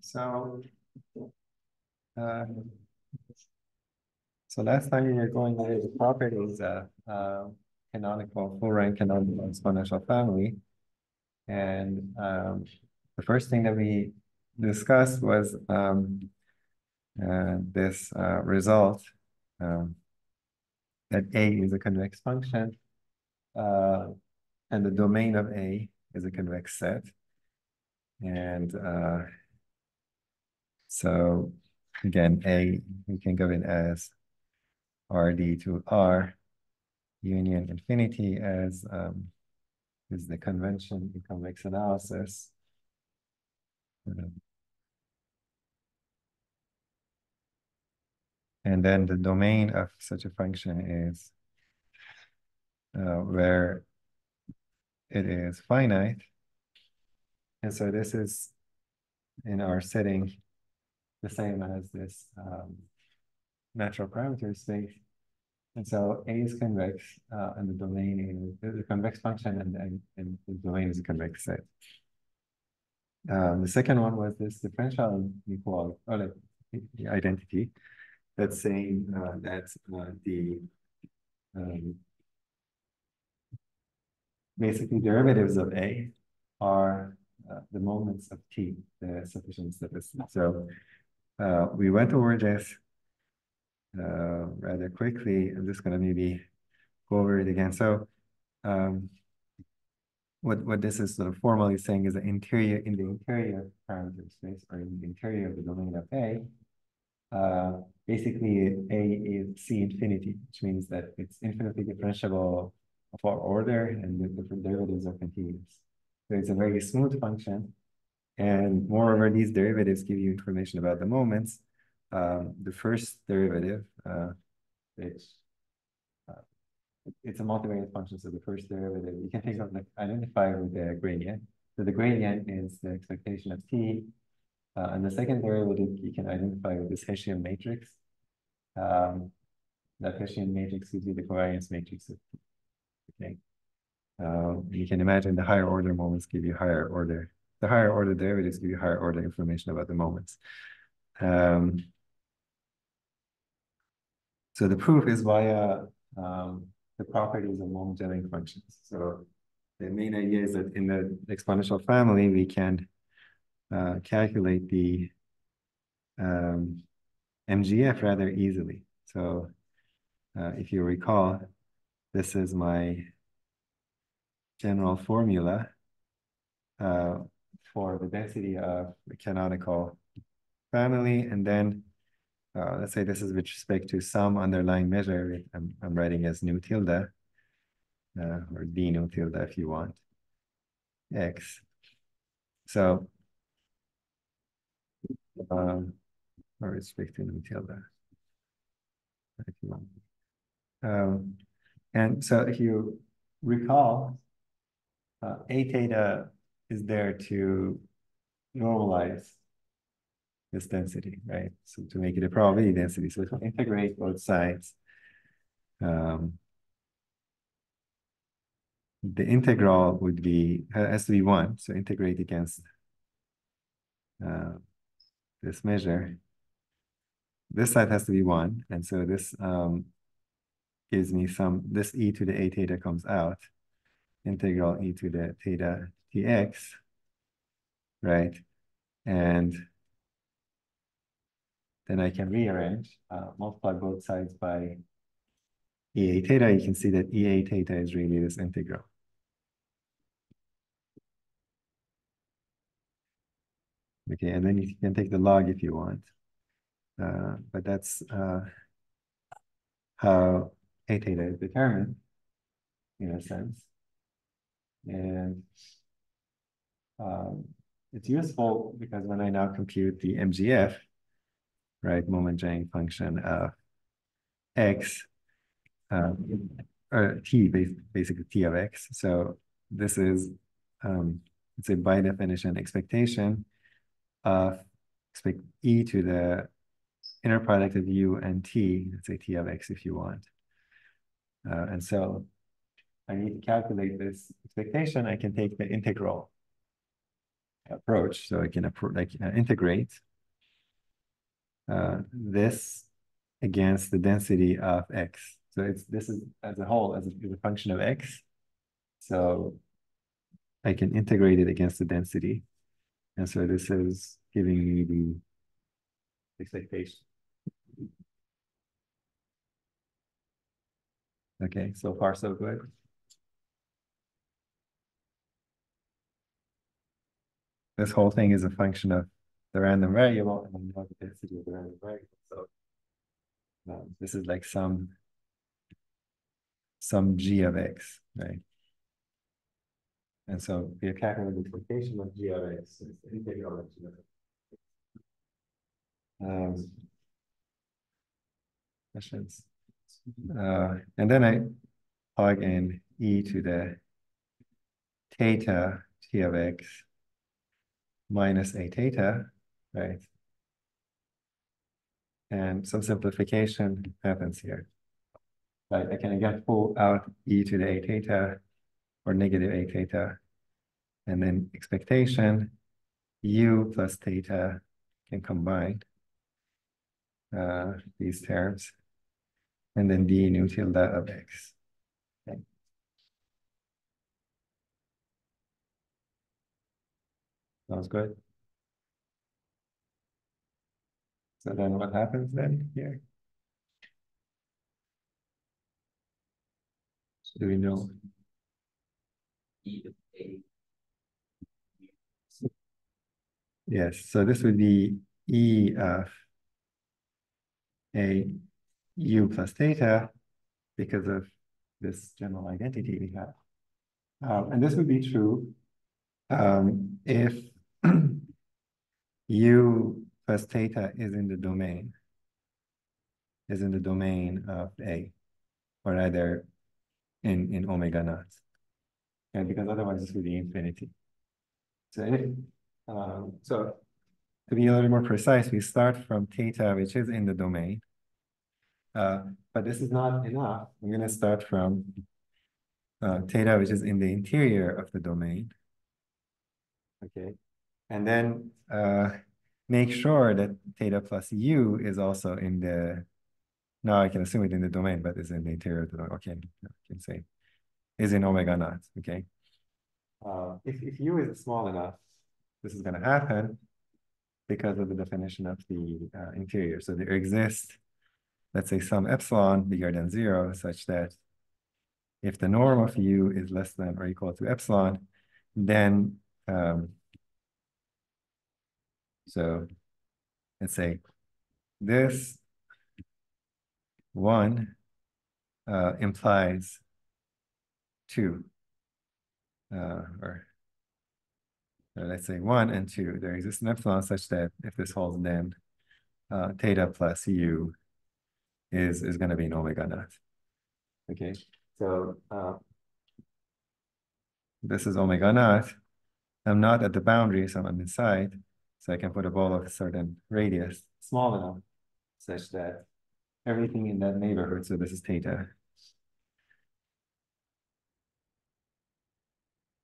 So, uh, so last time we were going over the properties of uh, canonical full rank canonical exponential family, and um, the first thing that we discussed was um, uh, this uh, result um, that A is a convex function, uh, and the domain of A is a convex set, and uh, so again, A, we can go in as RD to R, union infinity as um, is the convention in convex analysis. And then the domain of such a function is uh, where it is finite. And so this is in our setting the same as this um, natural parameter space. And so A is convex uh, and the domain is a convex function and, and, and the domain is a convex set. Um, the second one was this differential inequality, or like the identity that's saying uh, that uh, the um, basically derivatives of A are uh, the moments of T, the sufficient statistic. So uh, we went over this uh, rather quickly. I'm just going to maybe go over it again. So um, what, what this is sort of formally saying is that interior in the interior of parameter space or in the interior of the domain of A, uh, basically A is C infinity, which means that it's infinitely differentiable for order and the different derivatives are continuous. So it's a very smooth function and moreover, these derivatives give you information about the moments. Um, the first derivative, uh, which uh, it's a multivariate function, so the first derivative, you can think of like identify with the gradient. So the gradient is the expectation of t, uh, and the second derivative you can identify with this Hessian matrix. Um, that Hessian matrix gives you the covariance matrix of t. Okay. Um, you can imagine the higher order moments give you higher order the higher order derivatives give you higher order information about the moments. Um, so the proof is via um, the properties of moment generating functions. So the main idea is that in the exponential family, we can uh, calculate the um, MGF rather easily. So uh, if you recall, this is my general formula uh, for the density of the canonical family. And then uh, let's say this is with respect to some underlying measure. I'm, I'm writing as nu tilde uh, or d nu tilde if you want, x. So, um, or respect to nu tilde if you want. Um, and so if you recall, uh, a theta is there to normalize this density, right? So to make it a probability density. So if we integrate both sides, um, the integral would be, has to be one. So integrate against uh, this measure. This side has to be one. And so this um, gives me some, this e to the a theta comes out. Integral e to the theta dx, right? And then I can rearrange, uh, multiply both sides by EA theta. You can see that EA theta is really this integral. Okay, and then you can take the log if you want. Uh, but that's uh, how A theta is determined in a sense. And um, it's useful because when I now compute the MGF, right, moment generating function of x, um, or t, basically t of x. So this is, um, it's a by definition expectation of expect e to the inner product of u and t, let's say t of x if you want. Uh, and so I need to calculate this expectation. I can take the integral approach, so I can appro like uh, integrate uh, this against the density of x. So it's this is as a whole as a, as a function of x. So I can integrate it against the density. And so this is giving me the expectation. Okay, so far so good. This whole thing is a function of the random variable and the density of the random variable. So um, this is like some some g of x, right? And so we are calculating the expectation of g of x. The integral of g of x. Um, questions? Uh, and then I plug in e to the theta t of x minus a theta, right? And some simplification happens here. Right, I can again pull out e to the a theta or negative a theta, and then expectation u plus theta can combine uh, these terms, and then d nu tilde of x. Okay. Sounds good. So then what happens then here? Do we know? Yes, so this would be E of a u plus theta because of this general identity we have. Um, and this would be true um, if u plus theta is in the domain, is in the domain of A, or either in, in omega naught. Okay, because otherwise would be infinity. So, if, um, so to be a little more precise, we start from theta, which is in the domain. Uh, but this is not enough. I'm going to start from uh, theta, which is in the interior of the domain. Okay. And then uh, make sure that theta plus u is also in the, now I can assume it in the domain, but it's in the interior of the domain. Okay, I can say is in omega naught, okay? Uh, if, if u is small enough, this is going to happen because of the definition of the uh, interior. So there exists, let's say, some epsilon bigger than zero, such that if the norm of u is less than or equal to epsilon, then um, so let's say this one uh, implies two, uh, or, let's say one and two. There exists an epsilon such that if this holds, then uh, theta plus u is is going to be an omega naught. Okay, so uh, this is omega naught. I'm not at the boundary, so I'm inside. So I can put a ball of a certain radius, small enough, such that everything in that neighborhood, so this is theta.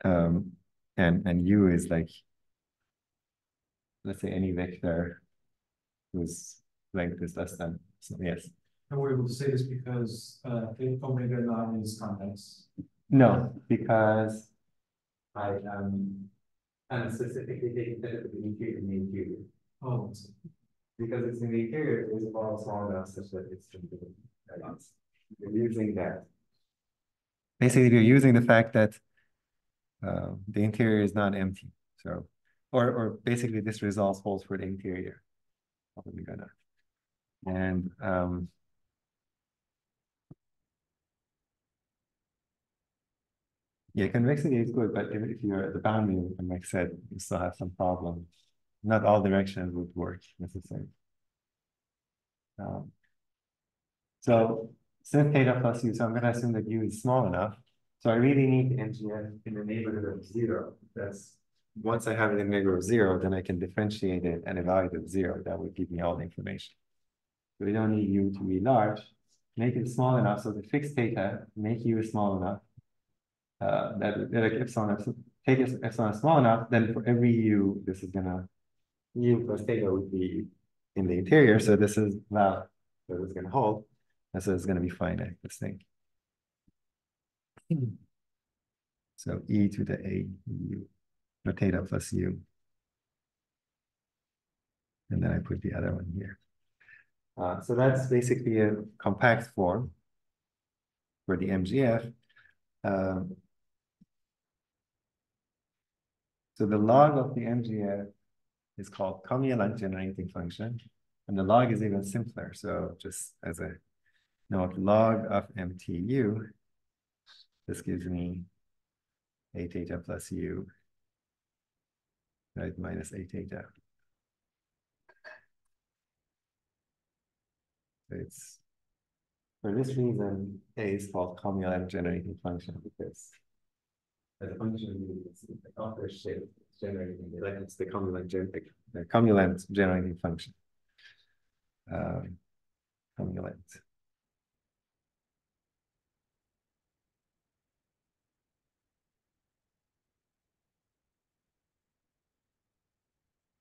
Um, and, and u is like, let's say any vector whose length is less than, so yes. And we're able to say this because uh omega naught is convex. No, because I am I'm specifically taking the interior in the interior. Oh, Because it's in the interior, it's all small enough such that it's You're using that. Basically, you're using the fact that uh, the interior is not empty. So, or or basically, this result holds for the interior of the Megana. And um, Yeah, convexity is good, but if, if you're at the boundary of convex set, you still have some problem. Not all directions would work necessarily. Um, so since theta plus u, so I'm going to assume that u is small enough. So I really need MGF in the neighborhood of zero. That's once I have it in the neighborhood of zero, then I can differentiate it and evaluate it at zero. That would give me all the information. So we don't need u to be large. Make it small enough so the fixed theta, make u small enough uh, that, like epsilon, take its epsilon small enough, then for every u, this is gonna, u plus theta would be in the interior, so this is valid, so it's gonna hold, and so it's gonna be finite, this thing. So e to the a u, no theta plus u. And then I put the other one here. Uh, so that's basically a compact form for the MGF. Um, so the log of the MGF is called Cumulant generating function, and the log is even simpler. So just as a note, log of MTU, this gives me a theta plus u, right, minus a theta. It's for this reason, A is called Cumulant generating function because as a function of the author shape generating like it's the Cumulant gen the Cumulant generating function. Um.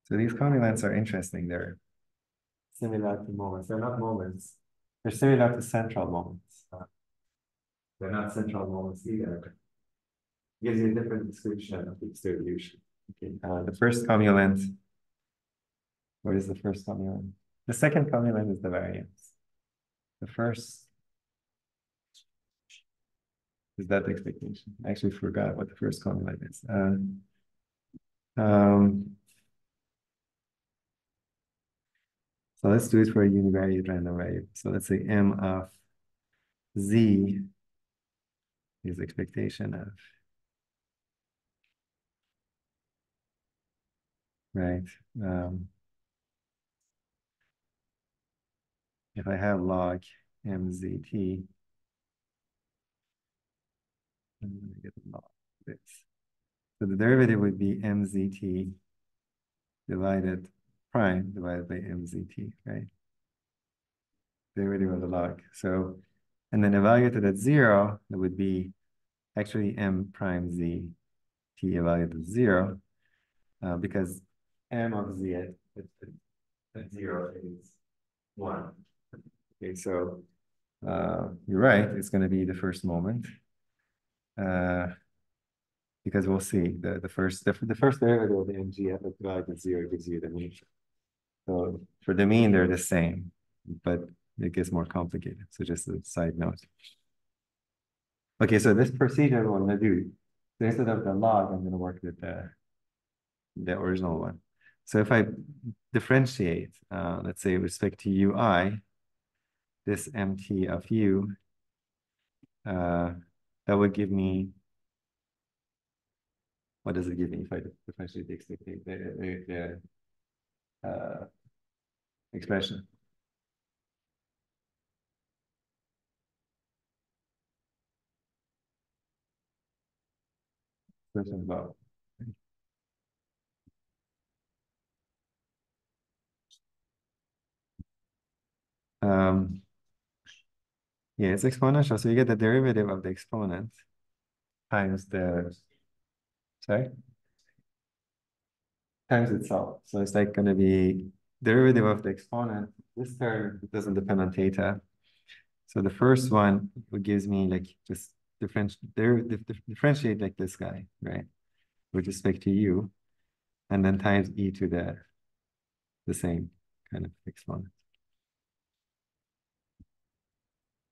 So these Cumulants are interesting. They're similar to moments. They're not moments. They're similar to central moments. They're not central moments either. Gives you a different description of the distribution. Okay. Uh, the first cumulant. What is the first cumulant? The second cumulant is the variance. The first is that expectation. I actually forgot what the first cumulant is. Uh, um, So let's do it for a univariate random variable. So let's say m of z is expectation of right. Um, if I have log mzt, I'm going to get log this. So the derivative would be mzt divided prime divided by mzt, right? Derivative of the log. So, and then evaluated at zero, it would be actually m prime z t evaluated at zero, uh, because m of z at, at, at zero is one. Okay, so uh, you're right, it's going to be the first moment. Uh, because we'll see the, the first the, the first derivative of the mgf at divided at zero gives you the mean. So for the mean, they're the same, but it gets more complicated. So just a side note. Okay, so this procedure I'm gonna do, instead of the log, I'm gonna work with the, the original one. So if I differentiate, uh, let's say with respect to ui, this mt of u, uh, that would give me, what does it give me if I differentiate the the, the, uh, expression. Expression above. Um, yeah, it's exponential. So you get the derivative of the exponent times the, sorry? Times itself. So it's like going to be derivative of the exponent, this term doesn't depend on theta. So the first one gives me like just differentiate, differentiate like this guy, right? With respect to u, and then times e to the, the same kind of exponent.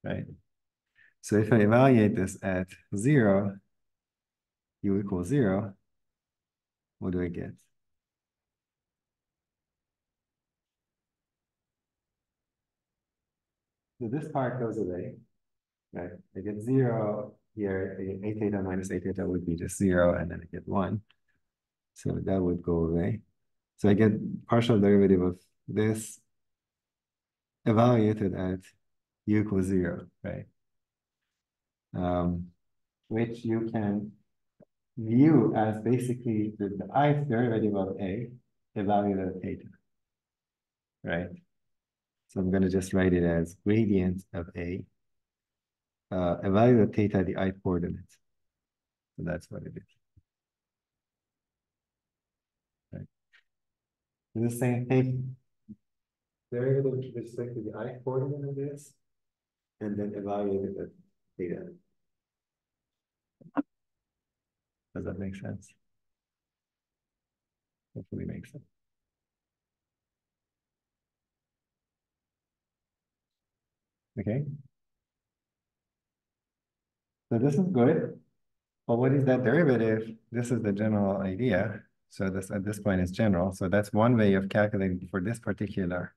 Right? So if I evaluate this at zero, u equals zero, what do I get? So this part goes away, right? I get zero here, a theta minus a theta would be just zero, and then I get one. So that would go away. So I get partial derivative of this evaluated at u equals zero, right? Um, which you can view as basically the, the derivative of a evaluated at theta, right? So I'm going to just write it as gradient of a uh, evaluated theta, the i coordinate. So that's what it is. Right. Is the same thing. Derivative with respect to the i coordinate of this and then evaluate the data. Does that make sense? Hopefully makes sense. Okay. So this is good. But what is that derivative? This is the general idea. So this at this point is general. So that's one way of calculating for this particular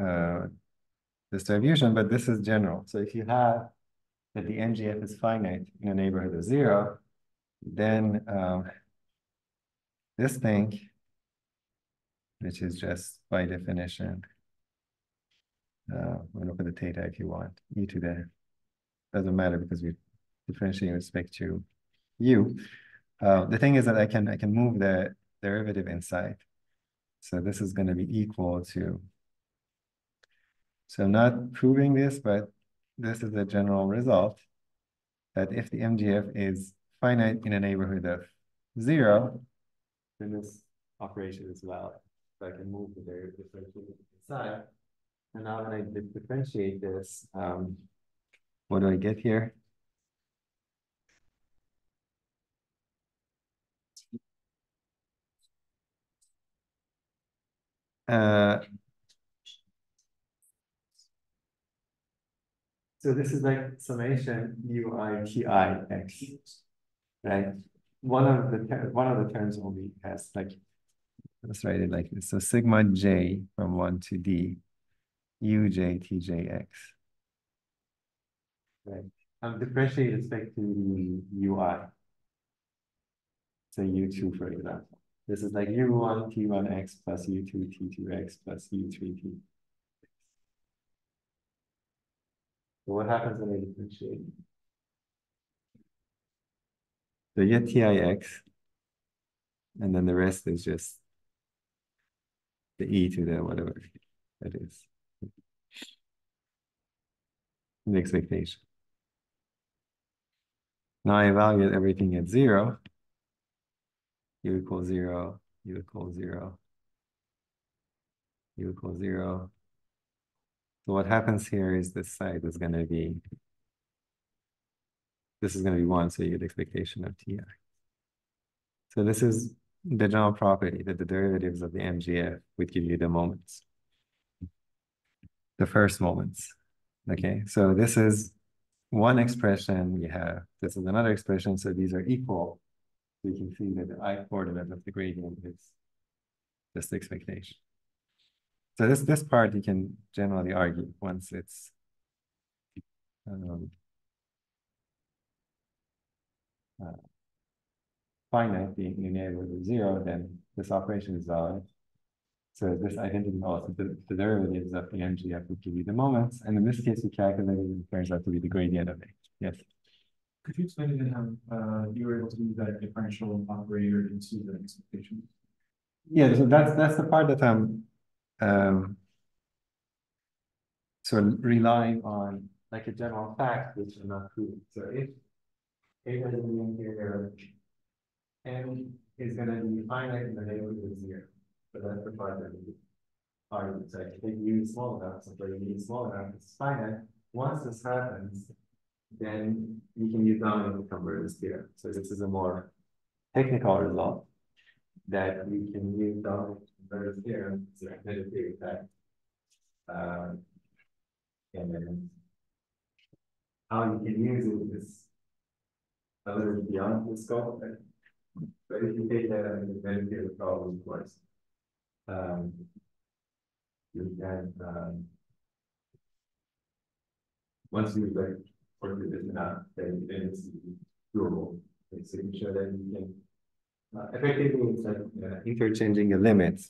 uh, distribution, but this is general. So if you have that the MGF is finite in a neighborhood of zero, then um, this thing, which is just by definition, uh, I'm gonna put the theta if you want, e to the, doesn't matter because we differentiate with respect to u. Uh, the thing is that I can I can move the derivative inside. So this is going to be equal to. So not proving this, but this is the general result that if the MGF is finite in a neighborhood of zero, then this operation is valid. So I can move the derivative inside. And now when I differentiate this, um, what do I get here? Uh, so this is like summation u i t i x, right? One of the one of the terms only has like let's write it like this. So sigma j from one to d, u j t j x. Right. I'm differentiating respect to the ui. So u2 for example. This is like u1 t1x plus u2 t2x plus u3 t. So what happens when I differentiate? So you get tix, and then the rest is just the e to the whatever that is. The expectation. Now I evaluate everything at zero u equals zero, u equals zero, u equals zero. So what happens here is this side is going to be, this is going to be one, so you get expectation of ti. So this is the general property that the derivatives of the MGF would give you the moments. The first moments. Okay, so this is one expression we have. This is another expression, so these are equal we can see that the i coordinate of the gradient is just the expectation. So this this part you can generally argue once it's um, uh, finite being in neighborhood of zero, then this operation is valid. So this identity also the, the derivatives of the MGF would give you the moments, and in this case we calculated it turns out to be the gradient of H. Yes. Could you explain again how uh you were able to use that differential operator into the expectation? Yeah, so that's that's the part that I'm um of relying on like a general fact which I'm not proving. So if A has an interior M is gonna be finite in the neighborhood of zero. So that's the part that we argue. So if you use small enough, so if you need small enough, it's finite. Once this happens, then you can use dominant convergence theorem. So this is a more technical result that you can use dominant convergence theorem to negative effect. Um, and then how you can use it is a little beyond the scope. But if you take that and benefit the problem, of course, um, you can um, once you like work with this enough, then, then it's doable. It's making sure that you can uh, effectively it's like uh, interchanging a limit.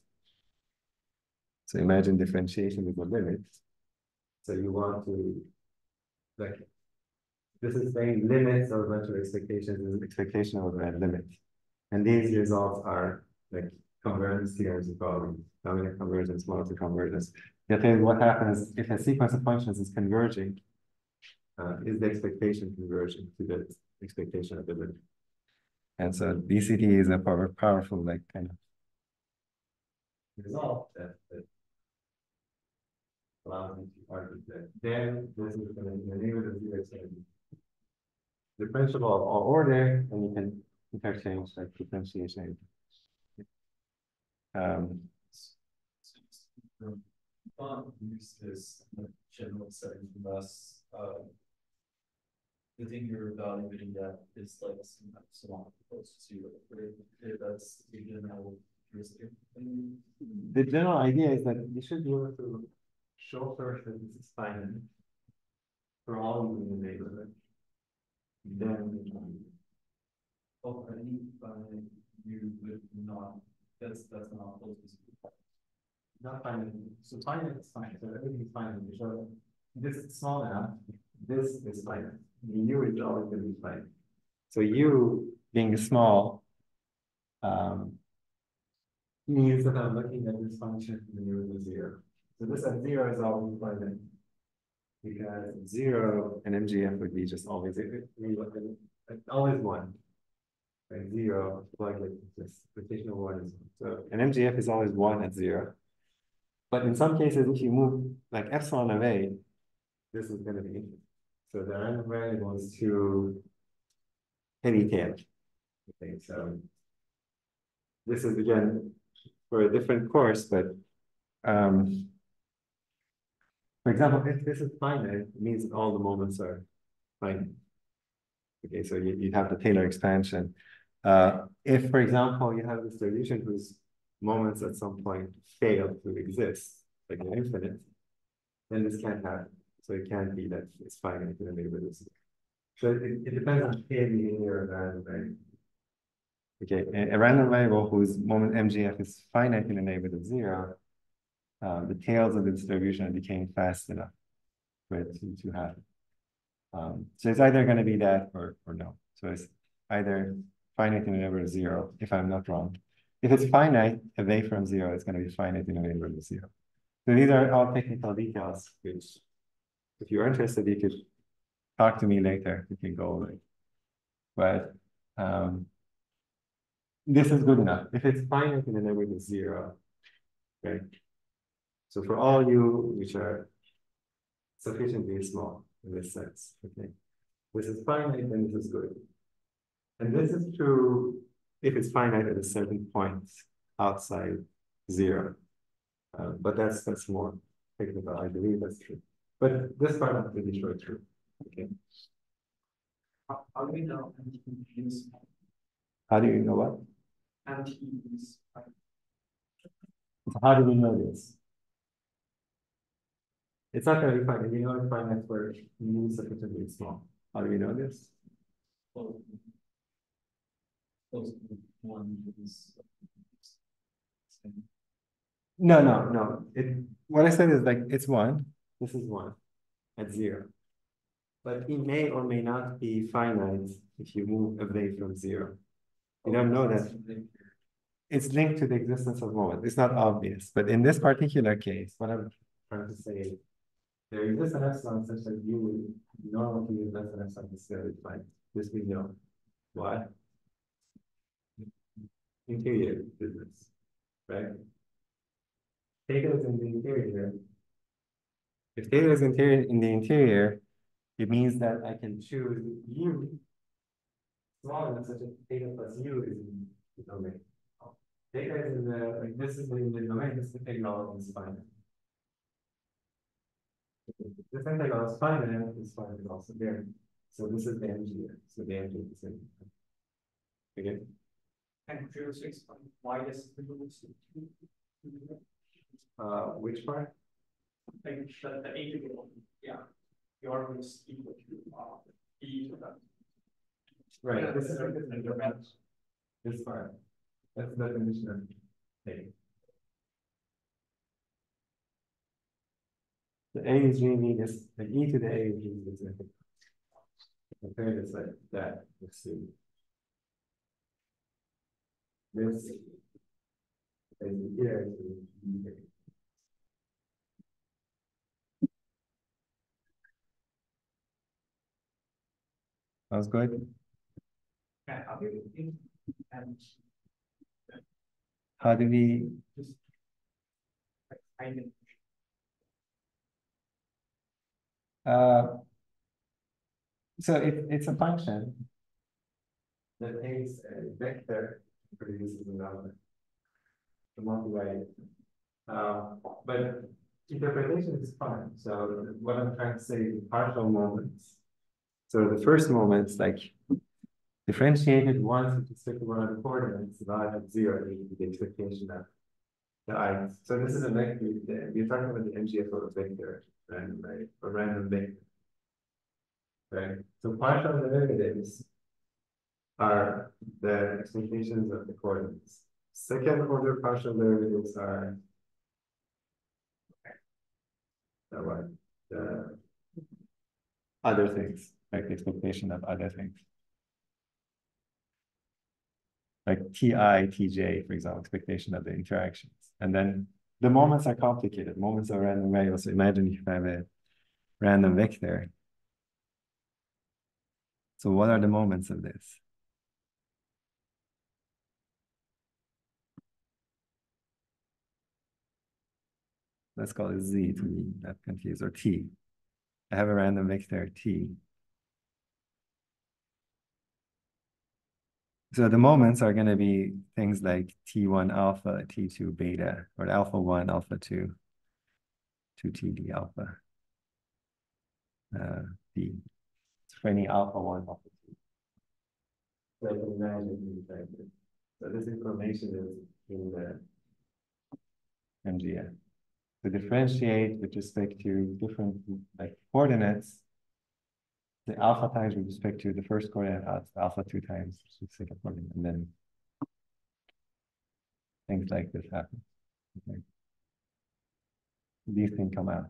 So imagine differentiation with a limit. So you want to like this is saying limits of a bunch of expectations is expectation of a limit. And these results are like convergence theorems of problems, dominant convergence, multi convergence. The thing what happens if a sequence of functions is converging, uh, is the expectation converging to the expectation of the limit. And so DCT is a power, powerful like kind of result that, that to argue that then this is gonna be the neighborhood of zero is gonna be differentiable of all order, and you can interchange like differentiation. Um, Um, use this general setting less, um. The thing you're evaluating that is like some, some opposed to, if that's, the general jurisdiction. the general idea is that you should be able to show first that this is finite. For all in the neighborhood. Then. Oh, I think, uh, you would not, that's, that's not opposed to. Not finite, so finite is fine, so everything's finite, so this is small enough, this is finite, U is always gonna be finite. So U being small. Um. Means that I'm looking at this function from neighborhood of zero, so this at zero is always finite. Because zero and MGF would be just always, like, always one. Like zero, it, this rotational one is, so, an MGF is always one at zero. But in some cases, if you move like epsilon of A, this is gonna be, interesting. so the random variable is to heavy tail. Okay, so. This is again for a different course, but, um. For example, if this is finite, it means that all the moments are finite. Okay, so you, you have the Taylor expansion. Uh, if, for example, you have this solution whose moments at some point fail to exist, like an infinite, then this can't happen. So it can't be that it's finite in the neighborhood. So it, it depends on k linear or random variable. Okay, a, a random variable whose moment MGF is finite in the neighborhood of zero. Uh, the tails of the distribution are decaying fast enough for it to, to happen. Um, so it's either going to be that or, or no. So it's either finite in the neighborhood of zero, if I'm not wrong. If it's finite away from zero, it's going to be finite in the neighborhood of zero. So these are all technical details, which if you're interested, you could talk to me later. We can go over. But um, this is good enough. If it's finite in the neighborhood of zero, okay. So for all you which are sufficiently small in this sense, okay. This is finite, and this is good. And this is true if it's finite at a certain point outside zero. Uh, but that's that's more technical. I believe that's true. But this part I'm pretty sure true. Okay. How, how do we know? MTBs, How do you know what? MTBs, right? How do we know this? It's not gonna be finite. You know finite for means sufficiently small. How do we know this? Well, Those one is. No, no, no. It what I said is like it's one. This is one at zero. But it may or may not be finite if you move away from zero. You don't know that. It's linked to the existence of moment. It's not obvious, but in this particular case, what I'm trying to say is there exists an epsilon such that you would normally use less than epsilon to say it's fine. This we know. Why? Interior business, right? Theta is in the interior. If theta is interior in the interior, it means that I can choose u smaller than such that theta plus u is in the domain. Theta is in the, like this is in the domain, this integral is finite. This integral is finite, this finite is also there. So this is the MG, so the MG is in. Okay, And zero six, why is uh, which part? Like the, the integral, yeah. Your is equal to, uh, e to the. Right, this is, the this part. That's the definition of theta. The A is really this, the E to the A is really this. like, Compare this like that, let's see. This. And here. is the- Sounds good. Yeah, I'll give it and How do we, just eigen Uh, so it, it's a function that takes a vector, produces another. The multivariate. Um, but interpretation is fine. So what I'm trying to say is partial moments. So the first moments, like differentiated once with respect to one of the coordinates, divided by zero, the expectation of the i. So this is a vector. We're talking about the MGF of a vector random? A random. Right? So partial derivatives are the expectations of the coordinates. Second order partial derivatives are the what? The other things, like the expectation of other things. Like Ti, Tj, for example, expectation of the interactions. And then the moments are complicated. Moments are random variables. So imagine if you have a random vector. So what are the moments of this? Let's call it z to be not confused, or t. I have a random vector t. So the moments are going to be things like T1 alpha, T2 beta, or alpha 1, alpha 2, 2TD alpha uh, B. For any alpha 1, alpha 2. So I can imagine So this information is in the MGF. To differentiate with respect to different like coordinates, the alpha times with respect to the first coordinate, alpha two times the second coordinate, and then things like this happen. Okay. These things come out.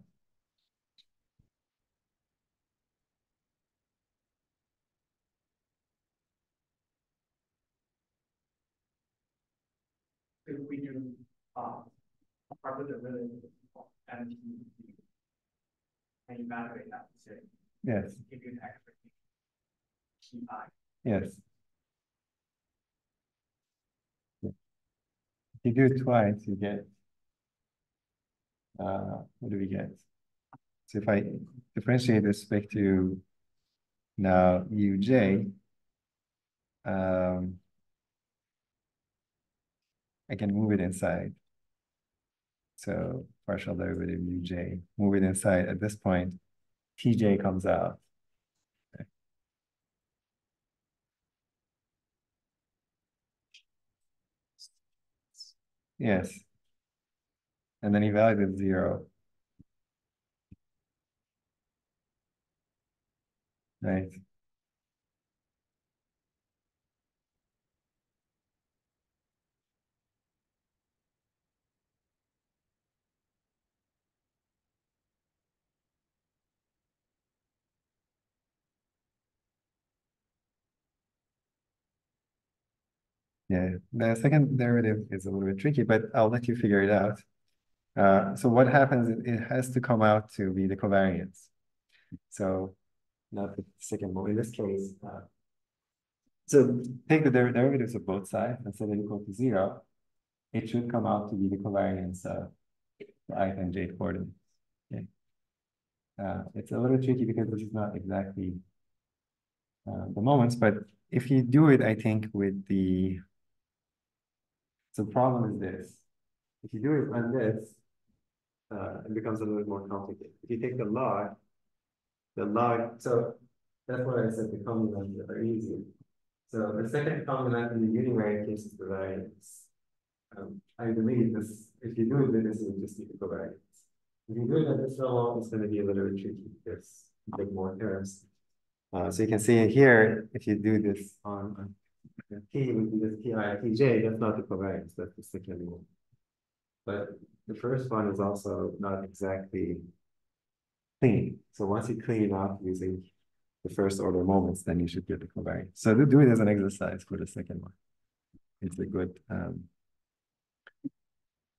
if we do uh and and evaluate that say Yes. give you an expectation. T i. Yes. If you do it twice, you get, uh, what do we get? So if I differentiate with respect to now uj, um, I can move it inside. So partial derivative uj, move it inside. At this point, tj comes out. Okay. Yes. And then evaluate zero. Right. Yeah, the second derivative is a little bit tricky, but I'll let you figure it out. Uh, so what happens, it, has to come out to be the covariance. So not the second one, in this case, uh, so take the der derivatives of both sides and set it equal to zero. It should come out to be the covariance of the i and j coordinates. Okay. Uh, it's a little tricky because this is not exactly uh, the moments, but if you do it, I think with the so the problem is this. If you do it on this, uh, it becomes a little bit more complicated. If you take the log, the log, so that's why I said the cumulants are easy. So the second cumulant in the univariate case is the variance. Um, I believe this, if you do it with this, you just need the covariance. If you do it at this level, it's going to be a little bit tricky because you take more terms. Uh, so you can see here, if you do this on T would be this Ti, Tj, that's not the covariance, that's the second one. But the first one is also not exactly clean. So once you clean up using the first order moments, then you should get the covariance. So do it as an exercise for the second one. It's a good um,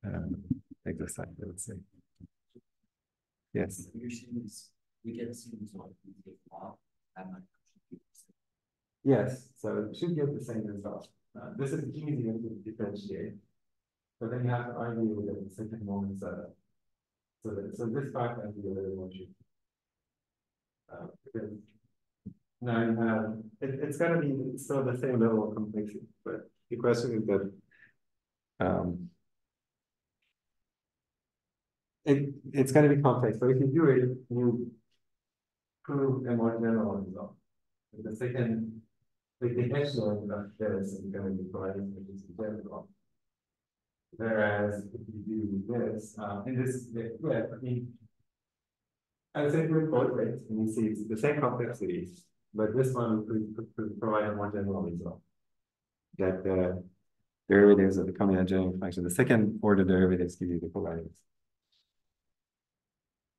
um, exercise, I would say. Yes. We get might. Yes, so it should get the same result. Uh, this is easier to differentiate. But then you have to argue that the second moments are So, that- so this part might be a little more tricky. Uh, because now you have, it, it's gonna be still the same level of complexity, but the question is that. Um. It, it's gonna be complex, so if you do it, you. Prove a more general result. The second, like the echelon of is gonna be providing which is general. Whereas if you do this, um, in this, yeah, I mean. I would say we're both ways, and you see it's the same complexity, but this one could, could- provide a more general result. That the derivatives of the engineering function, the second order derivatives give you the covariance.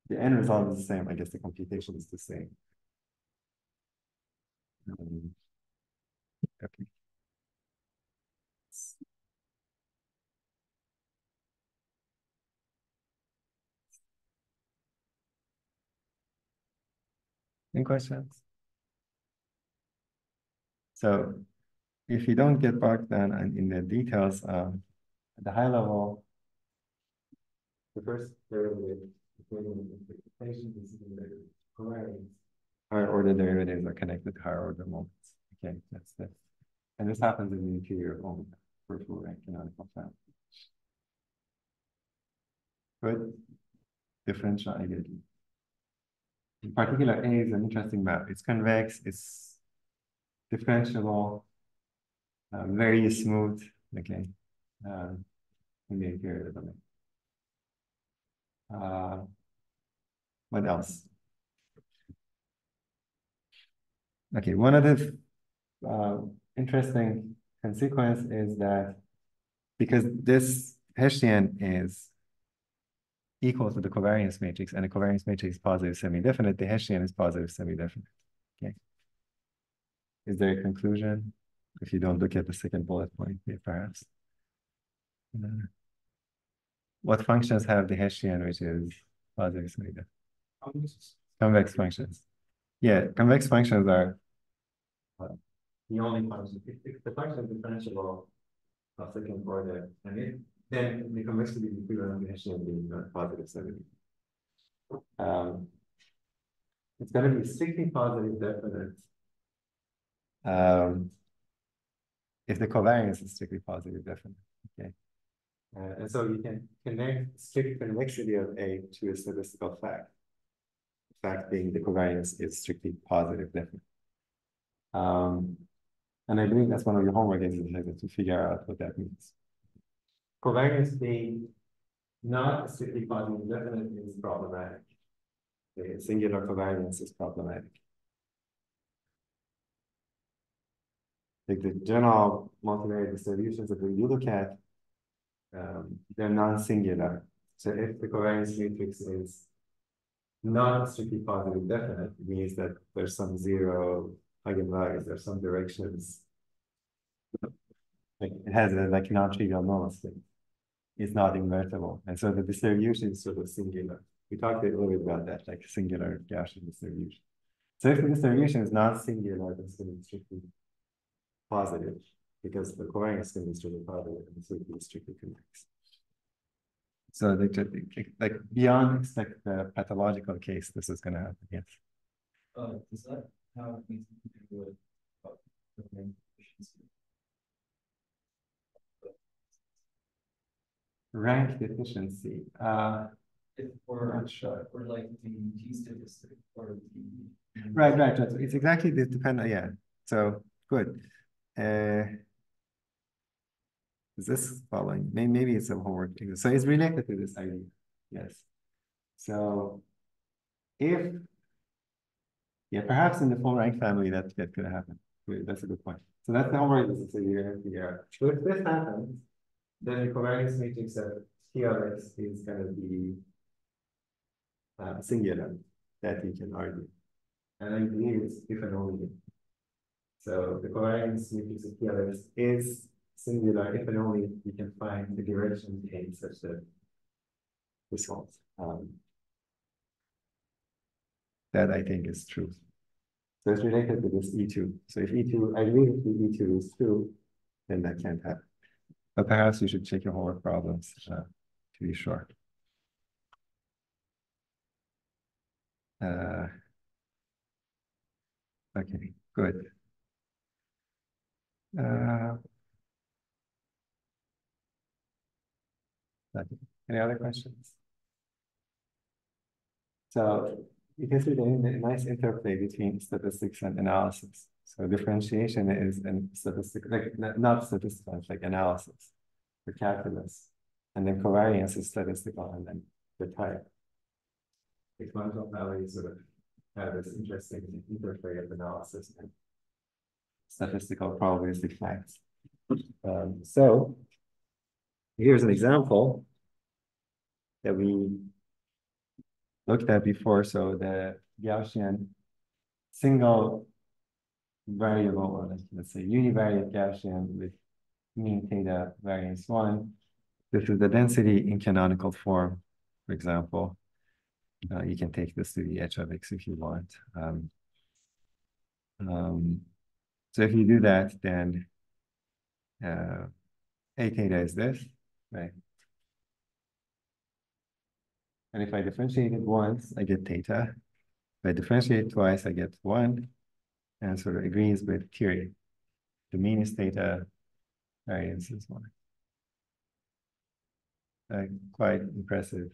The end result is the same, I guess the computation is the same. Um, Okay. Any questions? So if you don't get bogged down and in the details, um, at the high level. The first derivative, is. Higher order derivatives are connected to higher order moments. Okay, that's this. And this happens in the interior only rank canonical family. Good. Differential identity. In particular, A is an interesting map. It's convex, it's differentiable, uh, very smooth, okay, um, in the interior domain. Uh, what else? Okay, one of the uh, interesting consequence is that because this Hessian is equal to the covariance matrix and the covariance matrix is positive semi-definite, the Hessian is positive semi-definite. Okay. Is there a conclusion? If you don't look at the second bullet point here, perhaps. Uh, what functions have the Hessian, which is positive semi-definite? Convex functions. Yeah, convex functions are uh, the only function. If, the function is differentiable of second order, and it then the convexity is equivalent to being not positive seventy. Um, it's gonna be strictly positive definite. Um, if the covariance is strictly positive definite, okay. Uh, and so you can connect strict convexity of A to a statistical fact. The Fact being the covariance is strictly positive definite. Um, and I believe that's one of your homework exercises to figure out what that means. Covariance not strictly positive definite is problematic. Singular covariance is problematic. Like the general multivariate distributions that you look at, um, they're non-singular. So if the covariance matrix is not strictly positive definite, it means that there's some zero eigenvalues, there's some directions. Like it has a like non-trivial normal. It's not invertible, and so the distribution is sort of singular. We talked a little bit about that, like singular Gaussian distribution. So if the distribution is not singular, it's going to be strictly positive because the covariance is going to be strictly positive and it's going to be strictly convex. So they like beyond like the pathological case, this is going to happen. Yes. Uh, that anything to do with? uh, the efficiency? Rank deficiency. Uh, If we're, Not sure. we're like the T statistic or the. right, right, right. It's exactly the depend. Yeah. So good. Uh, is this following? Maybe, maybe it's a homework. So it's related to this idea. Yes. So if yeah, perhaps in the full rank family that that could happen. That's a good point. So that's the homework. This is a year out. So if this happens, then the covariance matrix of TRX is going to be uh, singular that you can argue. And I believe it's if and only. So the covariance matrix of TRX is singular if and only if you can find the direction in such that result. Um, that I think is true. So it's related to this E2. So if E2, I believe if the E2 is true, then that can't happen. But perhaps you should check your homework problems uh, to be sure. Uh, okay, good. Uh, okay, Any other questions? So you can see the the nice interplay between statistics and analysis. So differentiation is in statistics, like not- statistical, like analysis for calculus. And then covariance is statistical and then the type. Exponential values sort of have this interesting interplay of analysis and statistical probabilistic facts. Um, so here's an example that we looked at before. So the Gaussian single variable, or let's, say univariate Gaussian with mean theta variance one. This is the density in canonical form, for example. Uh, you can take this to the edge of X if you want. Um, um, so if you do that, then uh, A theta is this, right? And if I differentiate it once, I get theta. If I differentiate twice, I get one. And sort of agrees with theory. The mean is theta, variance is one. Uh, quite impressive.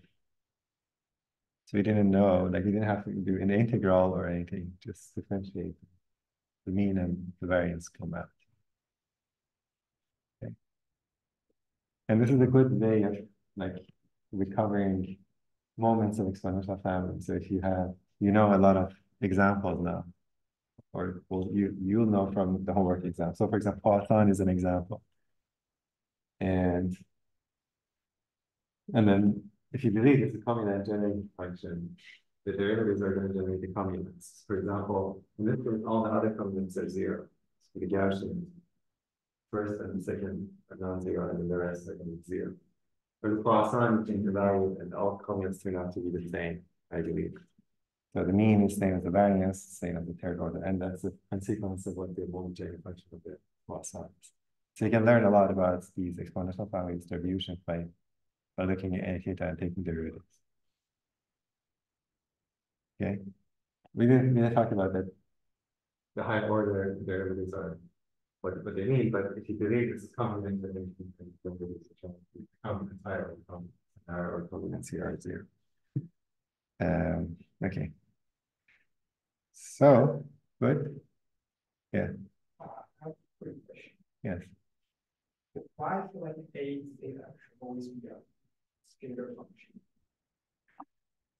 So we didn't know, like we didn't have to do an integral or anything, just differentiate. The mean and the variance come out. Okay. And this is a good way of like recovering moments of exponential family. So if you have, you know, a lot of examples now, or well, you you'll know from the homework exam. So for example, Poisson is an example. And and then if you believe it's a cumulant generating function, the derivatives are going to generate the cumulants. For example, in this case, all the other cumulants are zero. So the Gaussian first and second are non-zero, and then the rest are going to be zero. For the Poisson, you the value, and all cumulants turn out to be the same, I believe. So the mean is the same as the variance, same as the third order, and that's the consequence of what the generating function of the Poisson is. So you can learn a lot about these exponential family distributions by by looking at theta and taking derivatives. Okay, we didn't, we didn't talk about that. The high order derivatives are what, what they mean, but if you believe this is common, then you can think derivatives become higher or become higher or common here are zero. Um, okay. So, good. Yeah, Uh, I have a quick question. yes. Why I feel like A theta should always be a scalar function?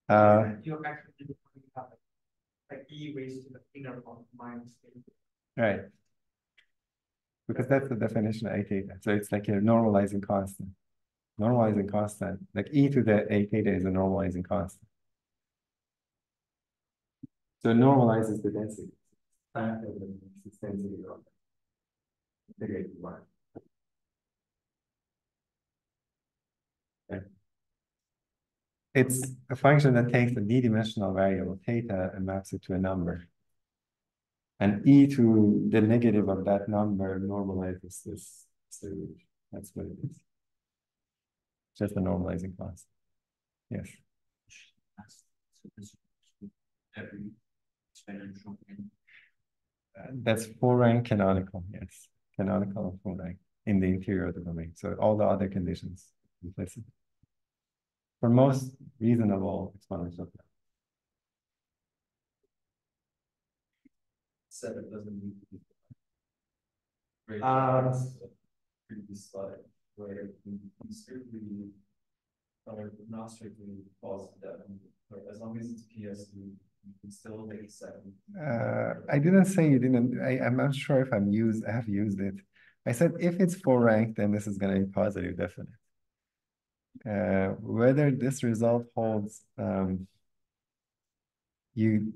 Uh, You know, actually, have like- like E raised to the inner one minus theta. right. Because that's the definition of A theta. So it's like a normalizing constant. Normalizing constant, like e to the A theta is a normalizing constant. So it normalizes the density. The density of. It's a function that takes a d-dimensional variable theta and maps it to a number. And e to the negative of that number normalizes this distribution. That's what it is. Just a normalizing constant. Yes. That's full rank canonical, yes. Canonical and full rank in the interior of the domain. So all the other conditions implicit. For most reasonable exponential. Said it doesn't need to be. Right, Um, Previous slide, where we strictly. Or not strictly false to that, as long as it's PS, we we can still make seven. Uh, I didn't say you didn't, I, I'm not sure if I'm used, I have used it. I said if it's full rank, then this is gonna be positive, definite. Uh, whether this result holds, um. You.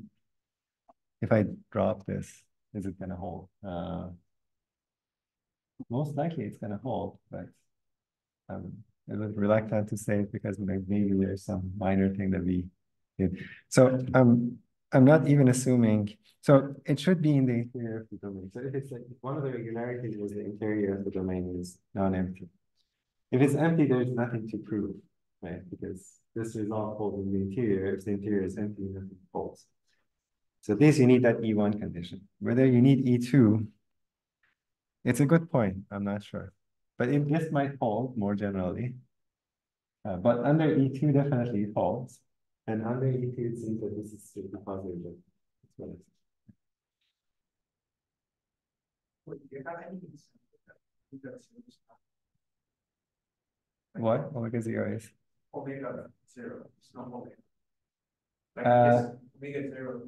If I drop this, is it gonna hold? Uh. Most likely it's gonna hold, but. I'm a little reluctant to say it because maybe there's some minor thing that we did. So, um, I'm not even assuming, so it should be in the interior of the domain. So if it's like, one of the regularities was the interior of the domain is non-empty. If it's empty, there's nothing to prove. right? Because this result holds in the interior, if the interior is empty, nothing holds. So this, you need that E one condition, whether you need E two. It's a good point, I'm not sure, but if this might hold more generally. Uh, but under E two definitely it holds, and under E two it seems that this is strictly positive. That's what Wait, do you have any? Omega zero is not- What, omega zero is? Omega zero, it's not omega. Like Uh, omega zero,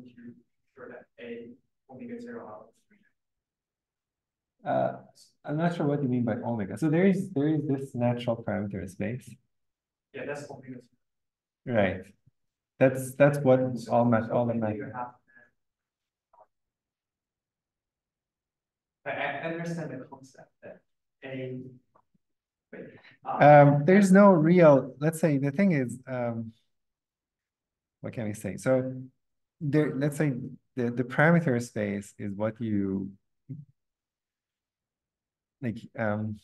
sure that A, omega zero out of three. Uh, I'm not sure what you mean by omega. So there is there is this natural parameter space, Yeah, that's omega. right? That's that's what So- all math so all the math. I, understand the concept that A. Wait, uh, Um, there's no real. Let's say the thing is, um, what can we say? So there, let's say the the parameter space is what you like. Um,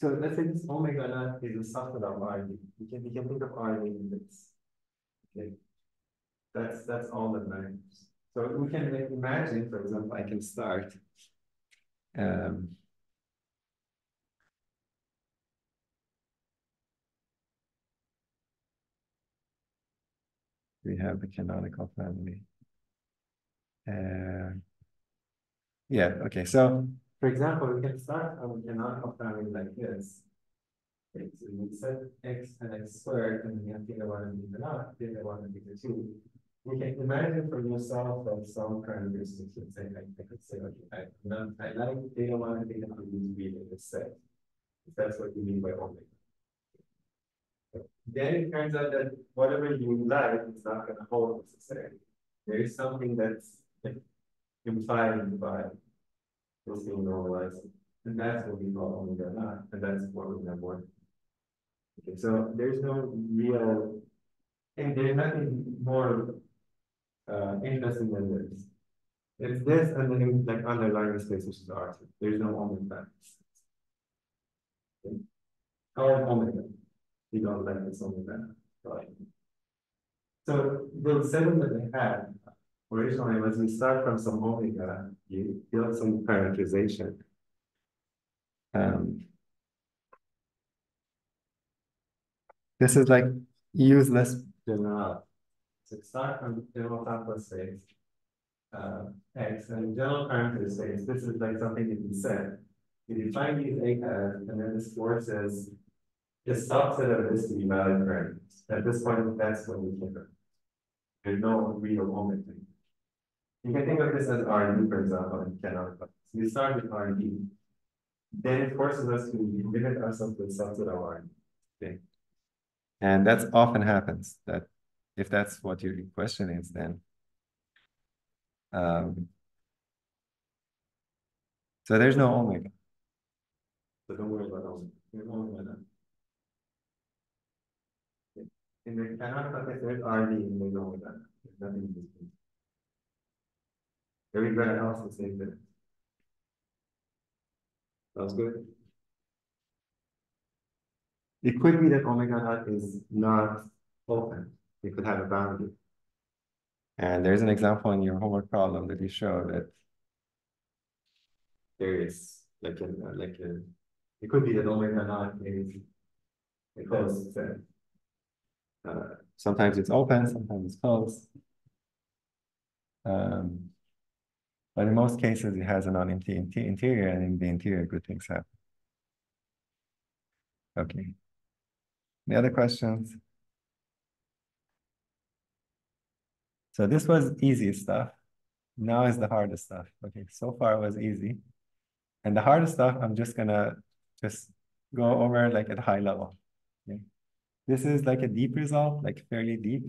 so let's say this omega naught is a subset of RD. You can you can think of RD in this. Okay. That's that's all that matters. So we can imagine, for example, I can start. Um. We have the canonical family. Uh, yeah, okay, so for example, we can start our canonical family like this. So we set x and x squared and we have theta one and theta naught, theta one and theta two. We can imagine for yourself that some characteristics, let's say, like, I could say, okay, I, I like theta one and theta two to be in this set. If that's what you mean by omega. Then it turns out that whatever you like is not gonna hold necessarily. There is something that's like implied by this being normalized, and that's what we call omega naught, and that's what we're gonna. Okay, so there's no real, and there's nothing more uh interesting than this. It's this and then like underlying space, which is R two, there's no omega. Okay. Or omega we don't like this omega, right? So the seven that they had originally was start from some omega, you build some parameterization. Um. This is like useless general. So start from general complex space. Uh, X and general parameter space, this is like something you can set. You define these A and then this forces the subset of this to be valid parameters. At this point, that's what we can. There's no real thing. You can think of this as RD, for example, and cannot. We start with RD. Then it forces us to limit ourselves to a subset of RD. Okay. And that often happens that if that's what your question is, then. Um. So there's no omega. So don't worry about omega. There's no omega. In the canonical case, there's RD in the omega. There's nothing in. Everybody else is saying that. Sounds good. It could be that omega naught is not open. It could have a boundary. And there's an example in your homework problem that you show that there is like a like a it could be that omega naught is a closed set. Uh, sometimes it's open, sometimes it's closed. Um, but in most cases, it has a non-empty interior, and in the interior, good things happen. Okay. Any other questions? So this was easy stuff. Now is the hardest stuff. Okay, so far was easy. And the hardest stuff, I'm just gonna just go over like at high level. Okay. This is like a deep result, like fairly deep.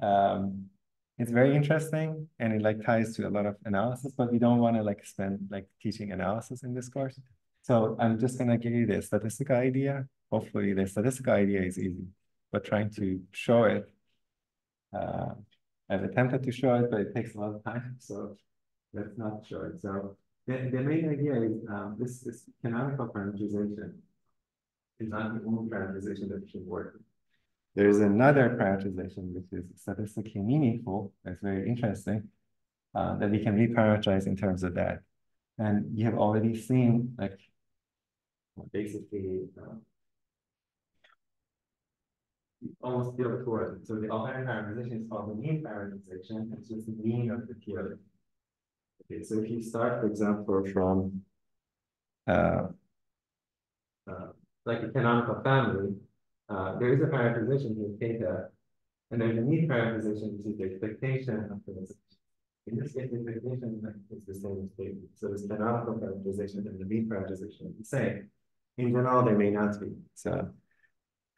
Um, it's very interesting and it like ties to a lot of analysis, but we don't want to like spend like teaching analysis in this course. So I'm just gonna give you the statistical idea. Hopefully the statistical idea is easy, but trying to show it. Uh, I've attempted to show it, but it takes a lot of time, so let's not show it. So the, the main idea is um, this, this canonical parameterization is not the only parameterization that should work. There's another parameterization, which is statistically meaningful, that's very interesting, uh, that we can reparameterize in terms of that. And you have already seen like basically uh, almost built toward. So the alternate parameterization is called the mean parameterization. It's just the mean of the theory. Okay, so if you start, for example, from uh, uh, like a canonical family, uh, there is a parameterization here, theta, and there's a need parameterization, which is the expectation of the in this case, the expectation is the same as theta. So this canonical parameterization and the mean parameterization are the same. In general, they may not be. So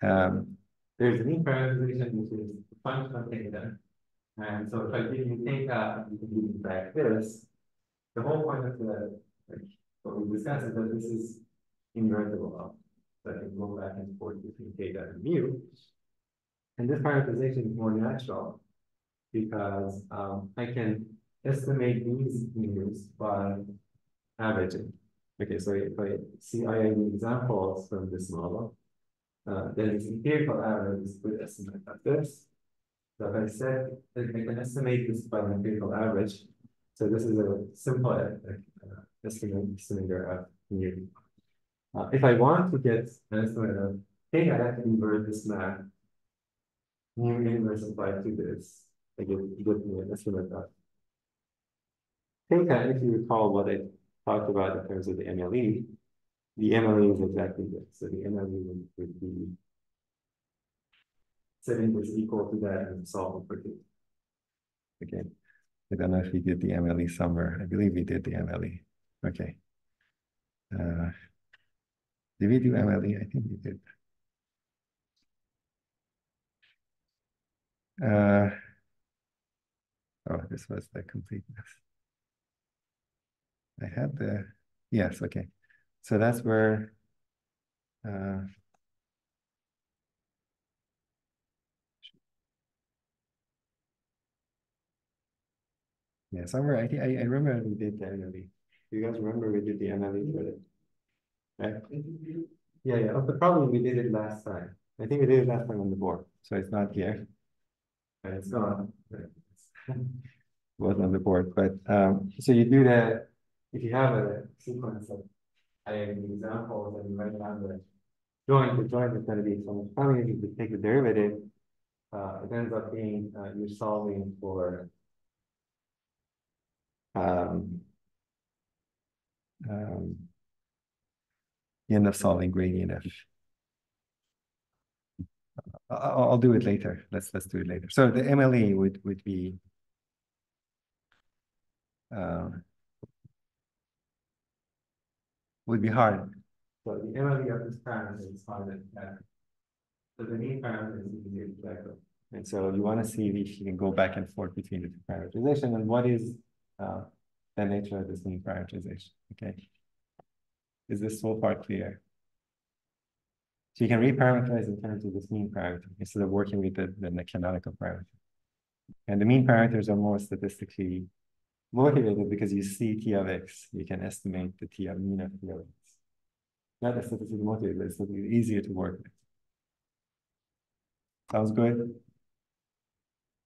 um, there's a mean parameterization, which is a function of theta. And so if I give you theta, you can give me back this. The whole point of the, like, what we discussed is that this is invertible. So I can go back and forth between theta and mu. And this parameterization is more natural because um, I can estimate these mu's by averaging. Okay, so if I see I IID examples from this model, uh, then its empirical average is good estimate of this. So if I said I can estimate this by an empirical average, so this is a simple uh, estimate estimator of mu. Uh, if I want to get an estimate of theta, I have to invert this map. Mu inverse applied to this. I get, get me an estimate of theta. If you recall what I talked about in terms of the MLE, the MLE is exactly this. So the MLE would, would be setting this equal to that and solve for theta. Okay. I don't know if we did the MLE somewhere. I believe we did the MLE. Okay. Uh, did we do MLE? I think we did. Uh, oh, this was the completeness. I had the, yes, okay. So that's where, uh, yeah, somewhere, I I, I remember we did the MLE. You guys remember we did the MLE for? Yeah, yeah, but probably we did it last time. I think we did it last time on the board, so it's not here. It's not. Was on the board, but um, so you do that if you have a sequence of IID examples and you write down the joint, the joint is going to be so much funny if you take the derivative, uh, it ends up being uh, you're solving for um, um, end up solving gradient f. I'll, I'll do it later. Let's let's do it later. So the MLE would would be uh, would be hard. So the MLE of this parameter is hard that. So the mean parameter is easier to. And so you want to see if you can go back and forth between the two parameterization and what is uh, the nature of this mean parameterization. Okay. Is this so far clear? So you can reparameterize in terms of this mean parameter instead of working with the, the canonical parameter. And the mean parameters are more statistically motivated because you see T of X, you can estimate the T of mean of T of X. Not as statistically motivated, but it's easier to work with. Sounds good?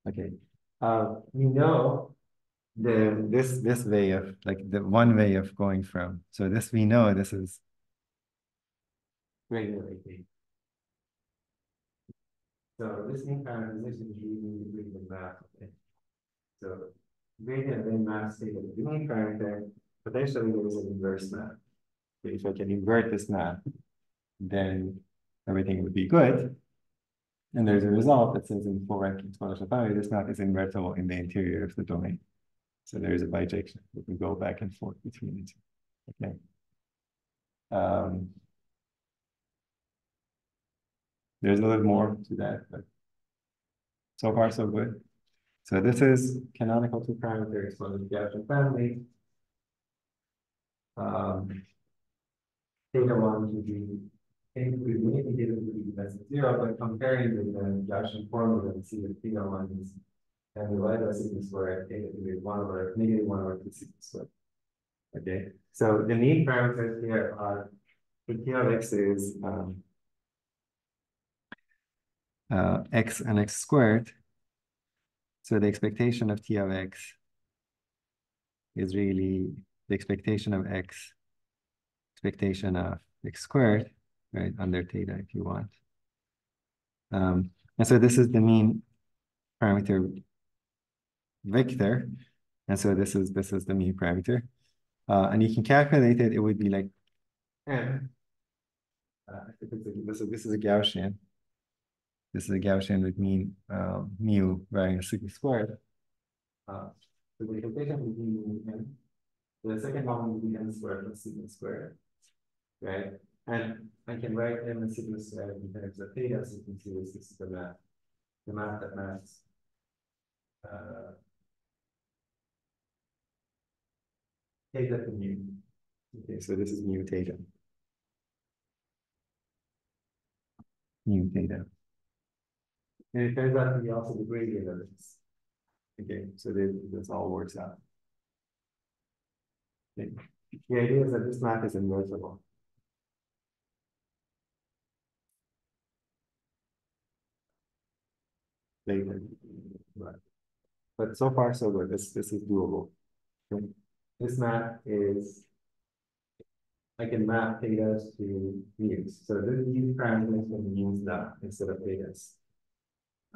Okay. Uh, we know the this this way of like the one way of going from so this we know this is regulating. So this parameterization is really the math. Okay? So gradient then state of the mean parameter potentially there is an inverse map. If I can invert this map, then everything would be good. And there's a result that says in full rank exponential family, this map is invertible in the interior of the domain. So there is a bijection. We can go back and forth between the two. Okay. Um, there's a little more to that, but so far so good. So this is canonical two parameter exponential Gaussian family. Um, theta one to be include maybe theta to be less than zero, but comparing with the Gaussian formula, we see that theta one is and sigma squared, theta to be one over negative one over two sigma squared. Okay, so the mean parameters here are the T of x is um, uh, x and x squared. So the expectation of t of x is really the expectation of x, expectation of x squared, right, under theta if you want. Um, and so this is the mean parameter vector. And so this is this is the mean parameter. Uh, and you can calculate it, it would be like n. Uh, if it's a, this, is, this is a Gaussian. This is a Gaussian with mean uh, mu varying sigma squared. Uh, so the equation would be mu n. The second one would be n squared plus sigma squared. Right? And I can write m and sigma squared in terms of theta, so you can see this, this is the math. The math that maps. Uh, theta to mu. Okay, so this is mu theta. Mu theta. And it turns out to be also the gradient of this. Okay, so this, this all works out. Okay. The idea is that this map is invertible. Later. But, but so far so good. This this is doable. Okay. This map is I can map theta to mu's. So this parameters can be that instead of thetas.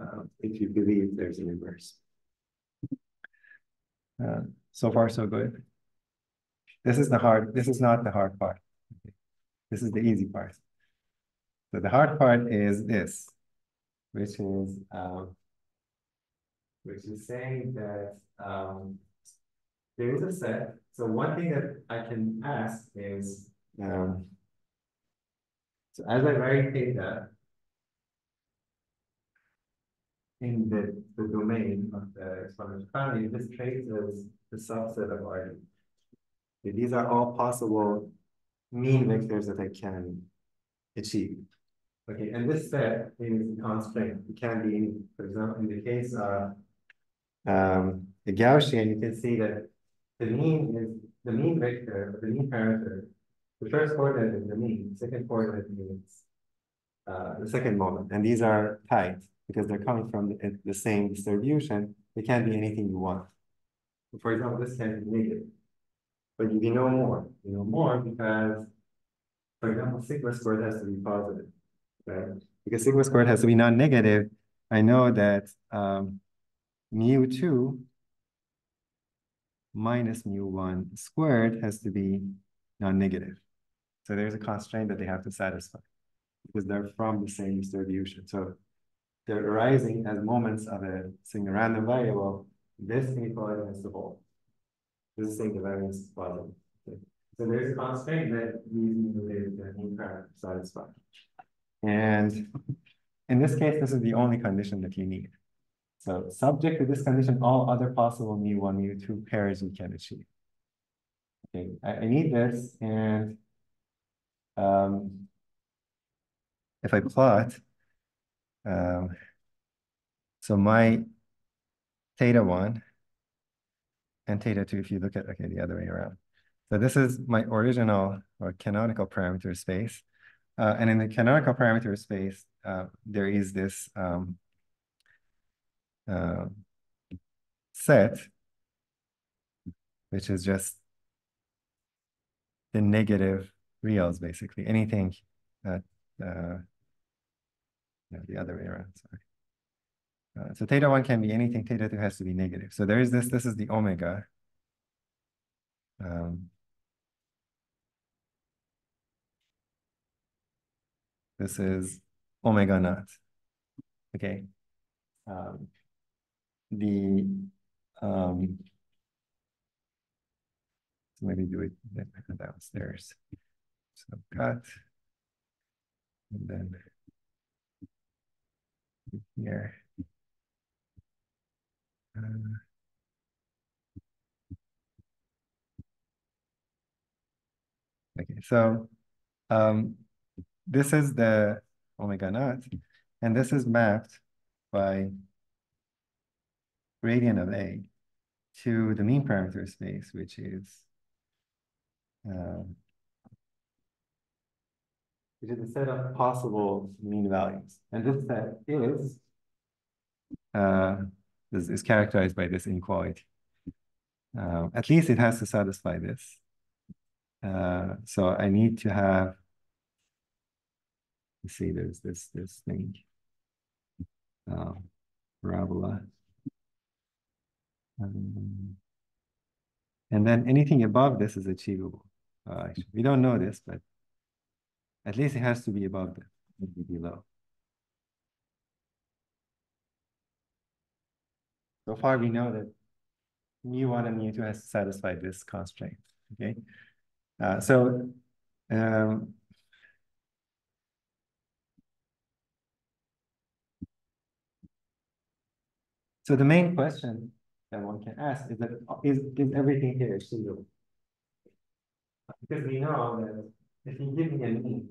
Uh, if you believe there's an inverse. Uh, so far, so good. This is the hard, this is not the hard part. This is the easy part. So the hard part is this, which is, um, which is saying that um, there is a set. So one thing that I can ask is, um, so as I write theta, in the, the domain of the exponential family, this trace is the subset of R. These are all possible mean vectors that I can achieve. Okay, and this set is constraint. It can be, for example, in the case of um, the Gaussian, you can see that the mean is the mean vector, the mean parameter. The first coordinate is the mean, the second coordinate is uh, the second moment, and these are tight because they're coming from the, the same distribution, They can't be anything you want. For example, this can be negative, but you know more. You know more because, for example, sigma squared has to be positive, right? Because sigma squared has to be non-negative. I know that um, mu two minus mu one squared has to be non-negative. So there's a constraint that they have to satisfy because they're from the same distribution. So they're arising as moments of a single random variable, this inequality has to hold. This is saying the variance is positive. So there's a constraint that these the mean parameter satisfy. And in this case, this is the only condition that you need. So subject to this condition, all other possible mu one, mu two pairs we can achieve. Okay, I, I need this and um, if I plot um, so my theta one and theta two, if you look at, okay, the other way around. So this is my original or canonical parameter space. Uh, and in the canonical parameter space, uh, there is this um, uh, set, which is just the negative reals, basically. Anything that uh, no, the other way around, sorry. Uh, so theta one can be anything, theta two has to be negative. So there is this, this is the omega. Um, this is omega naught. Okay. Um, the um, so maybe do it downstairs. So cut, and then here. Uh, okay, so um, this is the omega naught, and this is mapped by gradient of A to the mean parameter space, which is um, which is a set of possible mean values. And this set is uh, is, is characterized by this inequality. Uh, at least it has to satisfy this. Uh, so I need to have, let's see, there's this this thing, uh, parabola. Um, and then anything above this is achievable. Uh, we don't know this, but at least it has to be above this, maybe below. So far, we know that mu one and mu two has to satisfy this constraint. Okay, uh, so um, so the main question that one can ask is that is is everything here suitable? Because we know that if you give me a mean,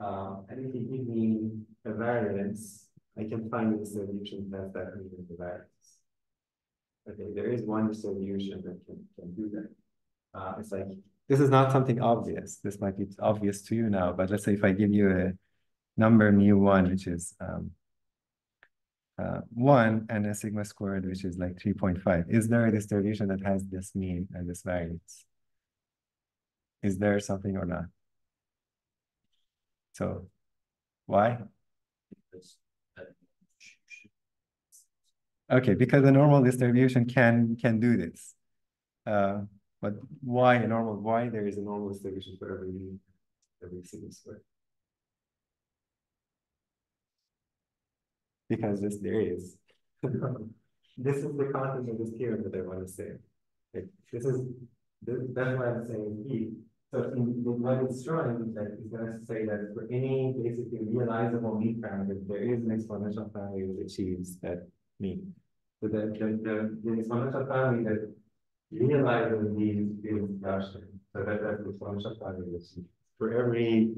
uh, and if you give me a variance, I can find a solution that that mean the variance. Okay, there is one solution that can, can do that. Uh, it's like, this is not something obvious. This might be obvious to you now, but let's say if I give you a number mu one, which is um, uh, one and a sigma squared, which is like 3.5. Is there a distribution that has this mean and this variance? Is there something or not? So why? Okay, because the normal distribution can can do this. Uh, but why a normal? Why there is a normal distribution for every every sigma squared? Because this there is. this is the content of this theorem that I want to say. Like, this is this, that's why I'm saying E. So in, in what it's showing that it's going to say that for any basically realizable mean parameter, there is an exponential family that achieves that mean. So the, the, the, the exponential family that realizes these is Gaussian. So that, that's the exponential family that's for every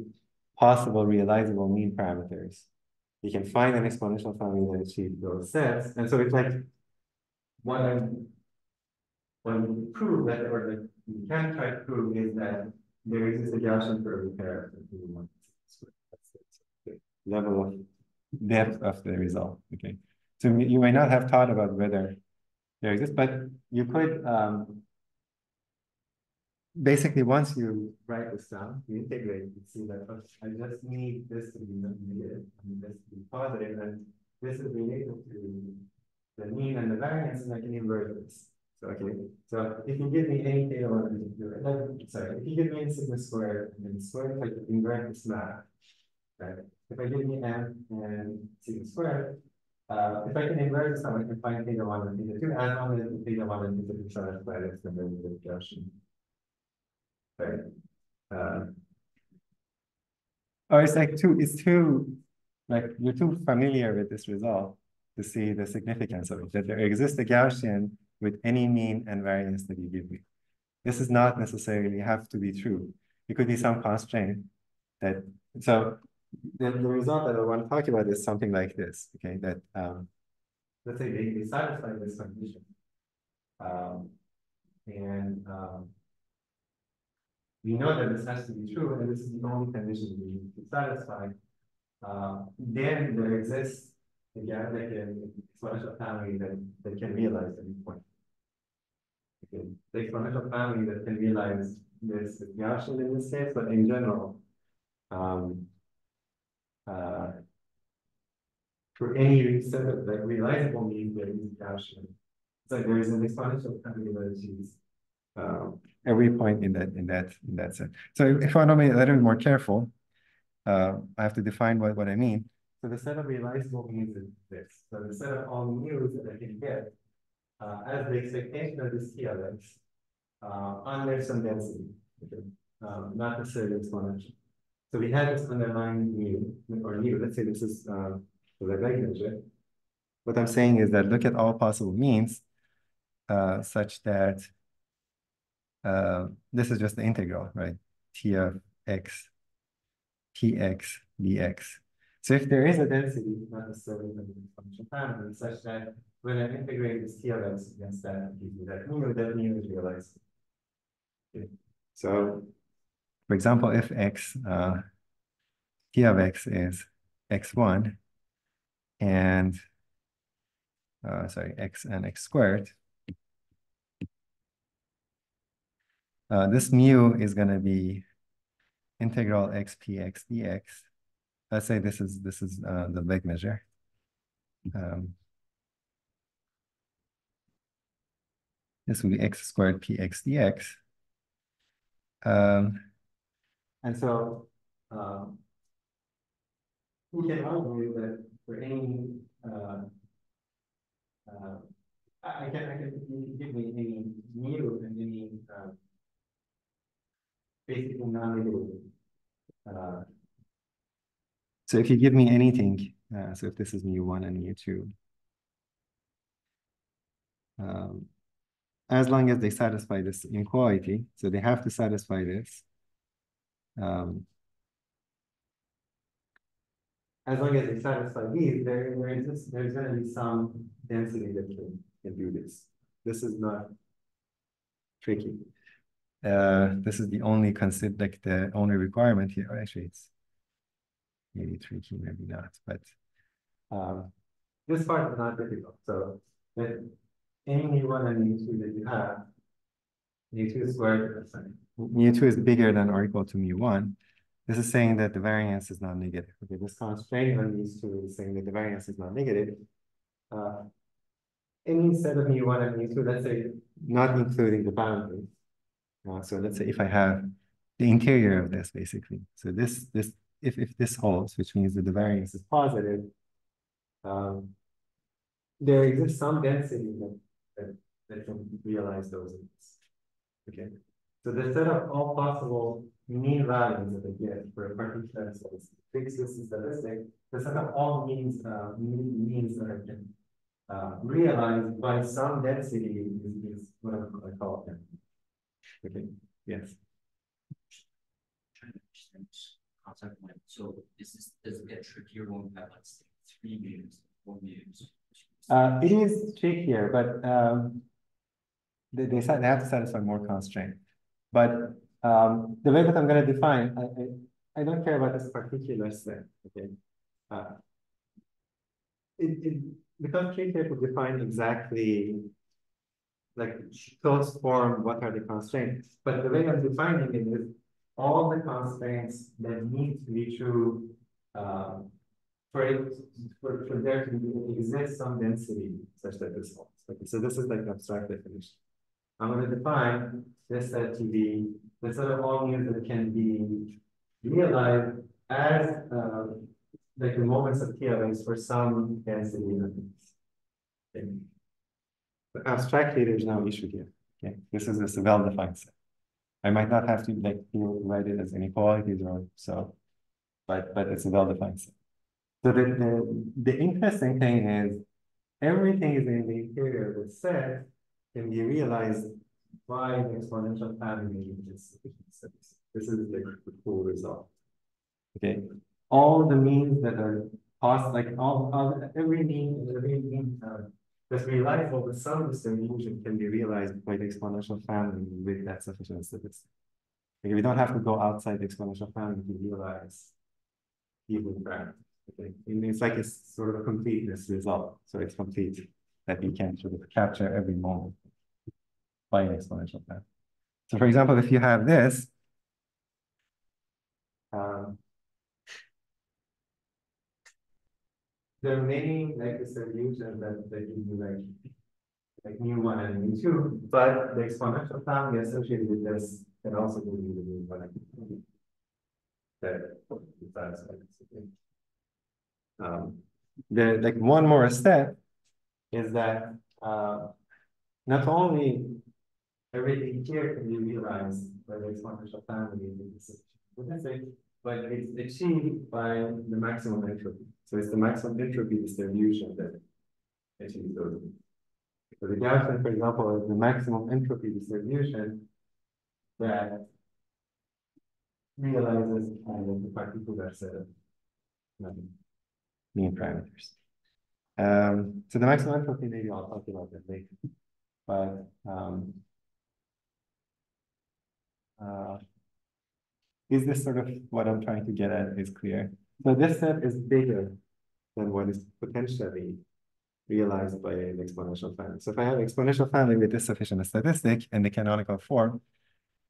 possible realizable mean parameters. You can find an exponential family that achieves those sets. And so it's like one when we prove that or that we can try to prove is that there exists a Gaussian for every pair level of depth of the result. Okay. So you may not have thought about whether there exists, but you could um, basically once you write this down, you integrate, you see that oh, I just need this to be negative and this to be positive, and this is related to the mean and the variance, and I can invert this. So okay, so if you give me any theta one, like sorry, if you give me sigma squared and then square, I invert this math, right? If I give me m and sigma squared, uh, if I can invert this, I can find theta one and theta two, long as the theta one and theta two satisfy this, then there's a Gaussian. Right. Uh, or it's like too, it's too, like you're too familiar with this result to see the significance of it, that there exists a Gaussian with any mean and variance that you give me. This is not necessarily have to be true. It could be some constraint that, so the, the result that I want to talk about is something like this, okay, that, um, let's say they, they satisfy this condition. Um, and, um, we know that this has to be true, and this is the only condition we need to satisfy. Uh, then there exists a like an exponential family that, that can realize any point. Okay. The exponential family that can realize this Gaussian in this case, but in general, um, uh, for any set of like realizable means there is Gaussian. Like there is an exponential family that achieves um, every point in that in that in that set. So if I want to be a little bit more careful, uh, I have to define what, what I mean. So the set of realizable means is this. So the set of all mu's that I can get uh, as the expectation of this TLX uh, under some density, okay? um, not necessarily exponential. So we have this underlying mu or mu. Let's say this is uh, the Lebesgue. What I'm saying is that look at all possible means uh, such that uh, this is just the integral, right? T of x, tx dx. So if there is a density, not necessarily the function family, such that when I integrate this T of x against that, gives me that mu, that mu is realized. Okay. So, for example, if x, uh, T of X is X one. And uh, sorry, X and X squared. Uh, this mu is gonna be integral x dx. Let's say this is this is uh, the big measure. Um, this will be x squared px dx. Um, and so um, we can argue that for any uh, uh, I can I can give me any mu and any uh, basically non-negative. Uh, so if you give me anything, uh, so if this is mu one and mu two, um, as long as they satisfy this inequality, so they have to satisfy this. Um, as long as they satisfy these, there, there is there's gonna be some density that can, can do this. This is not tricky. Uh, this is the only consider like the only requirement here. Actually, it's maybe tricky, maybe not, but um, this part is not difficult. So that any mu one and mu two that you have, mu two squared, sorry, mu two is bigger than or equal to mu one. This is saying that the variance is not negative. Okay, this constraint on these two is saying that the variance is not negative. Uh, any set of mu one and mu two, let's say not including the boundary. Uh, so let's say if I have the interior of this basically. So this this if if this holds, which means that the variance is positive, um, there exists some density that that, that can realize those needs. Okay. So the set of all possible mean values that I get for a particular of fixed distance statistic, the set of all means uh mean, means that I can uh, realize by some density is, is what I call it. Okay, yes. trying to understand this concept so this is, does it get trickier when we have like say three views, four views? Uh, it is trickier, but um, they, they, they have to satisfy more constraint. But um, the way that I'm gonna define, I, I, I don't care about this particular set, okay? Uh, it, it becomes trickier to define exactly like closed form, what are the constraints? But the way I'm defining it is all the constraints that need to be true um, for it, for, for there to exist some density such that this holds. Okay, so this is like abstract definition. I'm gonna define this set to be the set of all mu's that can be realized as uh, like the moments of T for some density. Okay. But abstractly, there's no issue here. Okay, this is a well-defined set. I might not have to like write it as inequalities or so, but but it's a well-defined set. So the, the the interesting thing is everything is in the interior of the set can be realized by the exponential family in this. This is the, the cool result. Okay, all the means that are possible, like all, all every mean, every mean uh, that's realizable with some distribution can be realized by the exponential family with that sufficient statistic. Like we don't have to go outside the exponential family to realize even parameters. Okay, and it's like it's sort of a completeness result. So it's complete that you can sort of capture every moment by an exponential family. So for example, if you have this, um, there are many like distributions that that give you like like mu one and mu two, but the exponential family associated with this can also give you the mu one and. That um the like one more step is that uh not only everything here can be realized by the exponential family but it's achieved by the maximum entropy. So it's the maximum entropy distribution that achieves those. So the Gaussian, for example, is the maximum entropy distribution that realizes kind of the particular set of mean parameters. Um, so the maximum entropy, maybe I'll talk about that later. But um, uh, is this sort of what I'm trying to get at is clear? So this set is bigger than what is potentially realized by an exponential family. So if I have an exponential family with this sufficient statistic in the canonical form,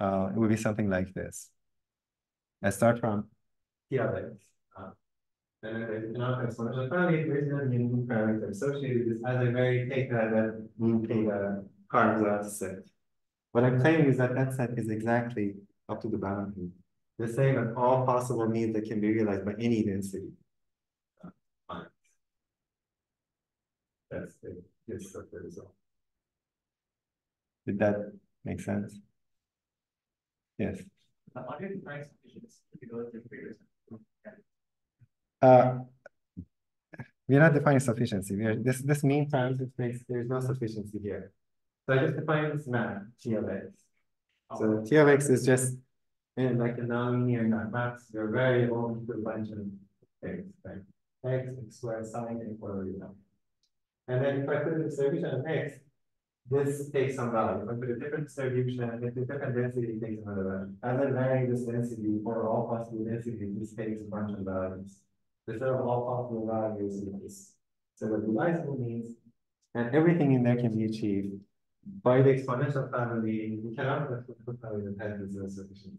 uh, it would be something like this. I start from of x. Uh, then the canonical exponential family, there is no mean parameter associated with this as I vary theta that mean theta carves out set. What I'm claiming is that that set is exactly up to the boundary. The same as all possible means that can be realized by any density. That's the gist of the result. Did that make sense? Yes. The audit price sufficiency, because the figures. Uh, we're not defining sufficiency. We are, this, this mean times it makes, there's no sufficiency here. So I just define this map, T of x. So T of x is just, and like a nonlinear maps, they're variable to a things, right? X, x squared, sine, and you. And then if I put a distribution of x, this takes some value. If I put a different distribution, if a different density takes another value. As I vary this density for all possible densities, this takes a bunch of values. The of all possible values is this. So what realizable means, and everything in there can be achieved by the exponential family. We cannot have the family that has this insufficient.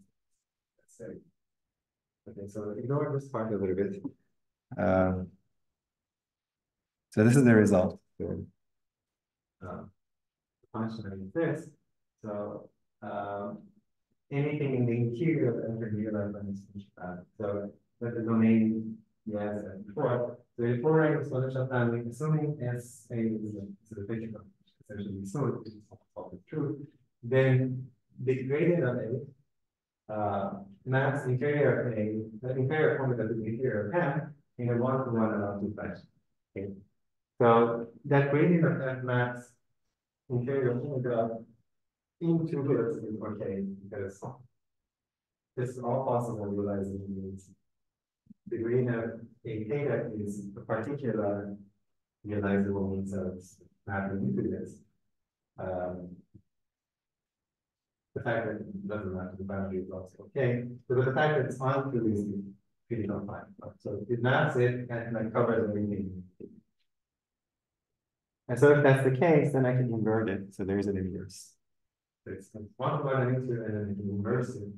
Okay, so ignore this part a little bit. Um, so this is the result. So, um, function is this. So um, anything in the interior of the by this function. So let the domain yes and before. So if we're writing exponential family, assuming S A is a, is essentially so it's all true, then the gradient of A uh, maps interior of A, the interior formula to the interior of M in a one to one and one to fashion. Okay. So that gradient of F maps interior omega into this is okay because this is all possible realizing means the green of a theta is a particular realizable means of mapping into this. Um, the fact that it doesn't matter, to the boundary is also okay, but the fact that it's onto is pretty not fine. So it maps it and like covers everything. And so if that's the case, then I can invert it. So there's an inverse. So it's one one into and then I can inverse it.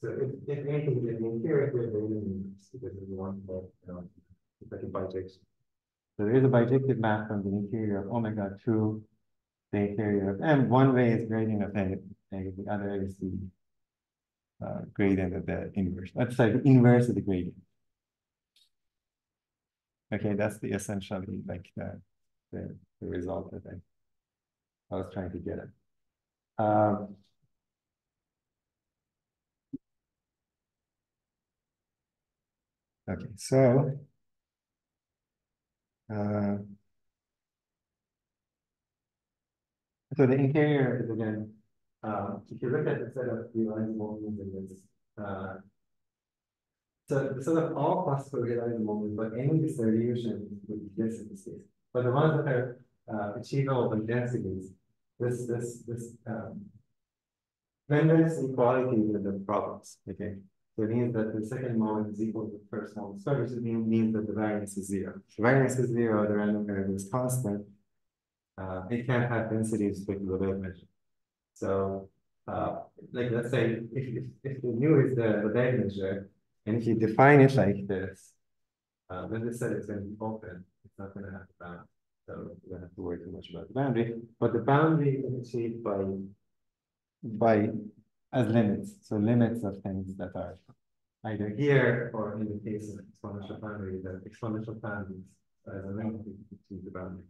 So if, if anything is in the interior, there is an inverse because it's one for you know, like bijection. So there is a bijective map from the interior of omega to the interior of M. One way is gradient of A, and the other is the uh, gradient of the inverse. Let's say the inverse of the gradient. Okay, that's the essentially like the the, the result that I, I was trying to get at. Um, okay, so uh, so the interior is again, uh, if you look at the set of realizable moments, uh, so the set of all possible realizable moments, but any distribution would in this case. But the ones that are uh, achievable by densities, this, this, this, um, then there's equality with the problems, okay? So it means that the second moment is equal to the first moment. So it means, that the variance is zero. If the variance is zero, the random variable is constant. Uh, it can't have densities with the Lebesgue measure. So, uh, like let's say if, if, if the new is the Lebesgue measure, and if you define it like this, uh, then this set is going to be open. It's not going to have a bound. So we don't have to worry too much about the boundary. But the boundary is achieved by by as limits. So limits of things that are either here or in the case of exponential boundary, the exponential boundaries as a limit to the boundary.